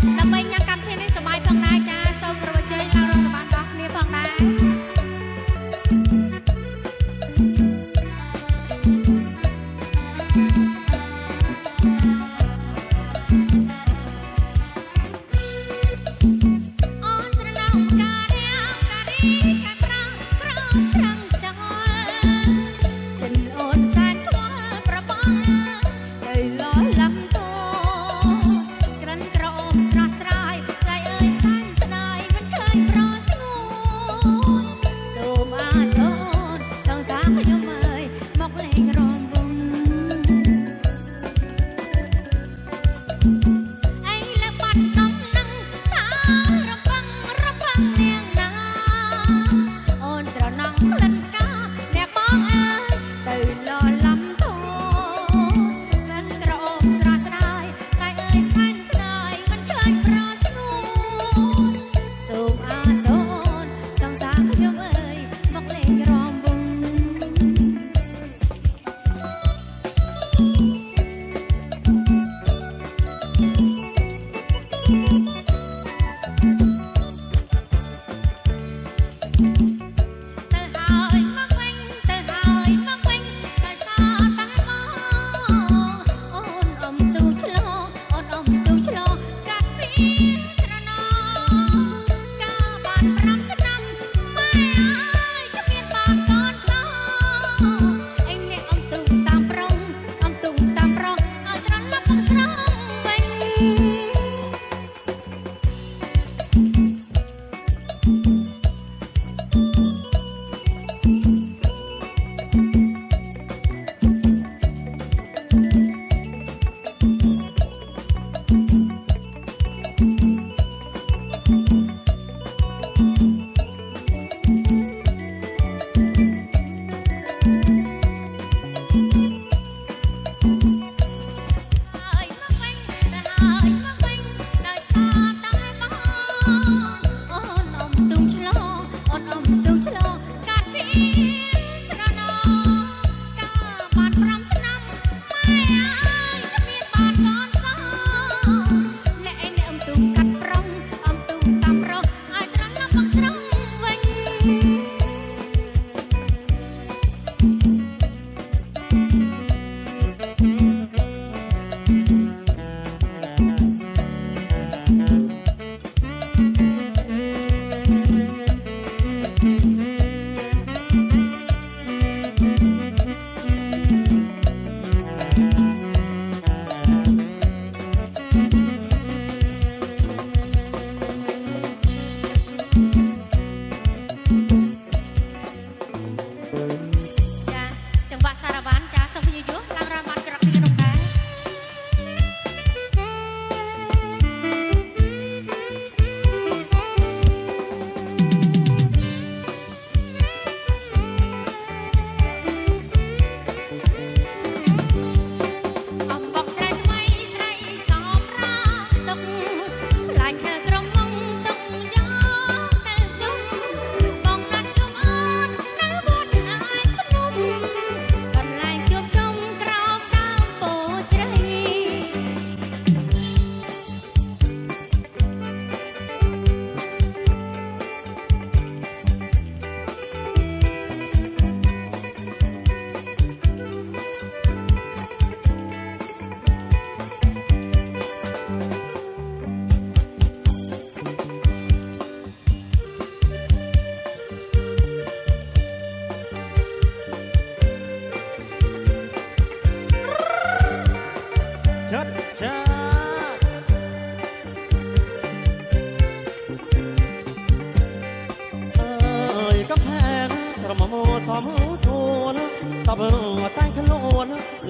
Namanya Thank you.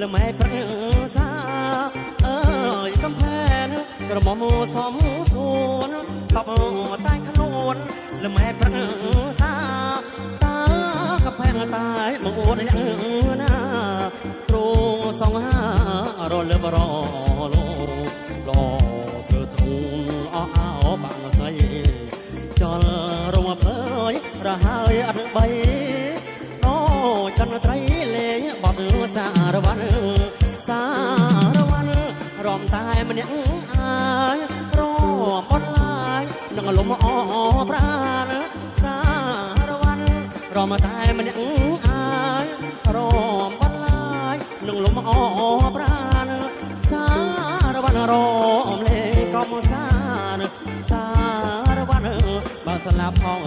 លើម៉ែប្រសាអើយកំផែនក្រមុំសំសួនតបតែខ្លួនលើម៉ែប្រសាតាកំផែនតែមកអូនយ៉ាងណាទ្រងសងហារលើបរលោកក៏ធ្វើធូនអស់អោបាក់ស្អីចលរំអើយរហើយអត់បី លំអប្រាណសារវណ្ណរមលេកំសារសារវណ្ណបើស្លាប់ផង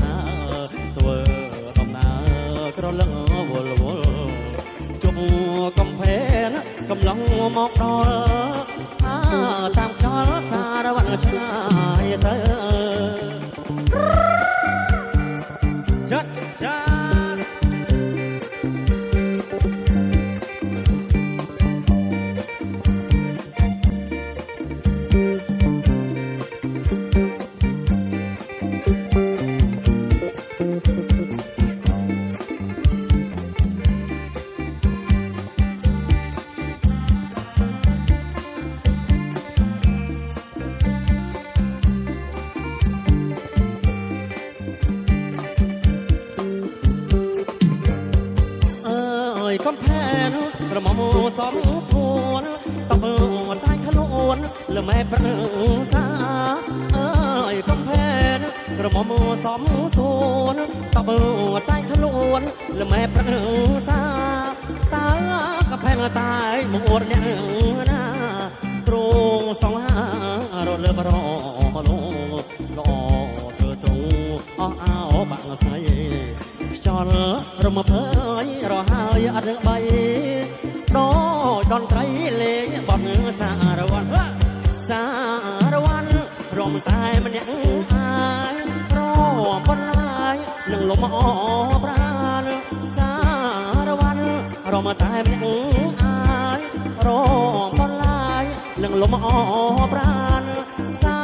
ហាធ្វើដំណើរក្រលឹងវល់វល់ជុំកំភែនកំឡងមកដល់ លំែប្រឹសាអើយកំផែនក្រមុំសំសួនតបតែខ្លួនលំែប្រឹសាតើកំផែនតែមកអួតអ្នកណាទ្រង់សងហារត់លើបរមលោល្អធ្វើទ្រង់អស់អោបាក់ស្អីខ្យល់រមភើយរហើយអត់បីដូចតន្ត្រីលេ នឹងលំអប្រានសារវ័នរំតែម្នាក់អាយរំបន្លាយនឹងលំអប្រានសា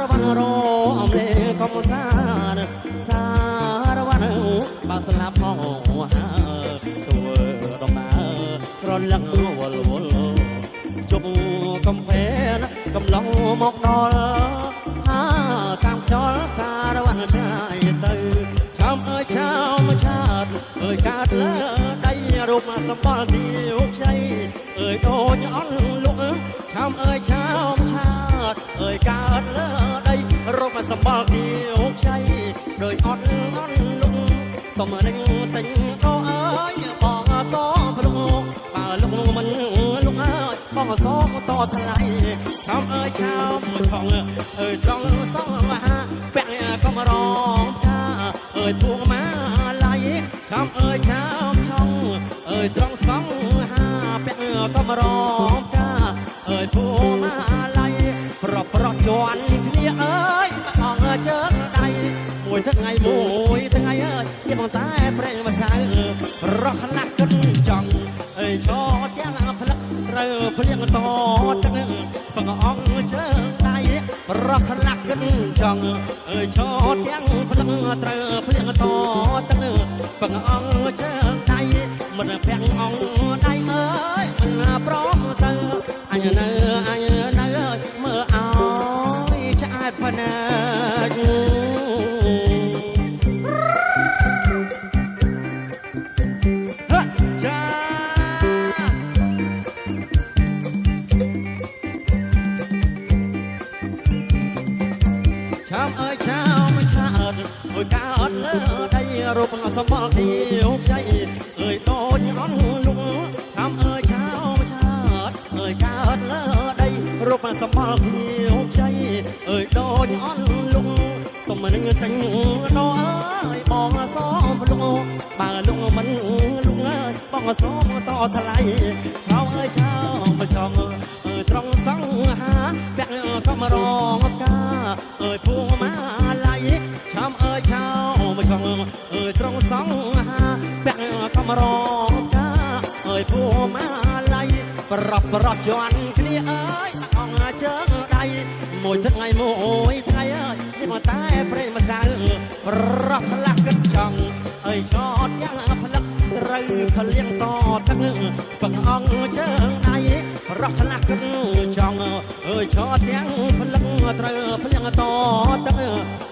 រវ័នរំលេកំសានសារវ័នបើស្លាប់ផងហើធ្វើដំណើរក្រឡឹងវល់វល់ជប់កំភែនកំឡុងមកដល់ បសម្បល់ទីអូខ្ចីអើយដូចអន់លក់ឆោមអើយឆោមឆាតអើយកាត់លើដៃរូបសម្បល់ទីអូខ្ចីដោយអត់អន់លក់ក៏មិននឹងទិញក៏អើយបងសព្រោះបើលុកមិនលុកអើយបងសតថ្លៃឆោមអើយឆោមខំអើយត្រង់ តែប្រេងមកៅរកណាស់គិនចង់អើយឈរទាំងផ្លឹកត្រូវភ្លៀងតទឹកបងអង្គជើងដៃរកណាស់គិនចង់អើយឈរទាំងផ្លឹកត្រូវភ្លៀងតទឹកបងអង្គជើងដៃមិនពាក់អង្គដៃអើយមិនព្រមទៅអញនៅអញនៅមើលអោយឆ្អែតផ្នែក រូបសម្បល់ទីអូខ្ចីអើយដូចអន់លុកឆោមអើយឆោមឆាតអើយកាអត់លើដៃរូបសម្បល់ទីអូខ្ចីអើយដូចអន់លុកទុំនឹងទិញដោអើយបងសងលុកបើលុកមិនលុកអើយបងសងតថ្លៃឆោមអើយឆោមឆោមអើយត្រង់សង្ហាពាក់កំរងផ្កាអើយពួងម៉ាឡៃឆោមអើយឆោមឆោមអើ ប្រប់ប្រត់ជន់គ្នាអើយអង្គជើងដៃមួយថ្ងៃមួយថ្ងៃអើយនេះមកតែព្រេងម្សៅប្រប់ផ្លាស់គិតចង់អើយឆោតយ៉ាងផ្លឹកត្រូវក្លៀងតទឹកបងអង្គជើងដៃរកឆ្លាស់គិតចង់អើយឆោតយ៉ាងផ្លឹកត្រូវភ្លៀងតទឹក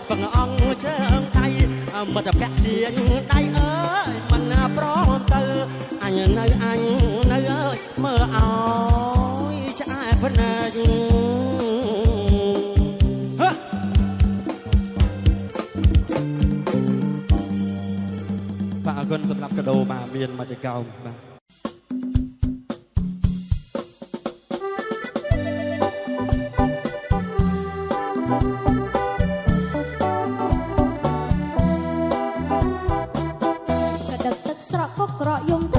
បងអង្គជើងដៃមិត្តភក្តិទាញដៃអើយមិនព្រមទៅអញនៅអញនៅអើយ មើលអោយឆ្អែតភ្នែកហេបាទអរគុណសម្រាប់កាដូបាទមានមកចកោមបាទកដឹកទឹកស្រក់កក្រក់យំ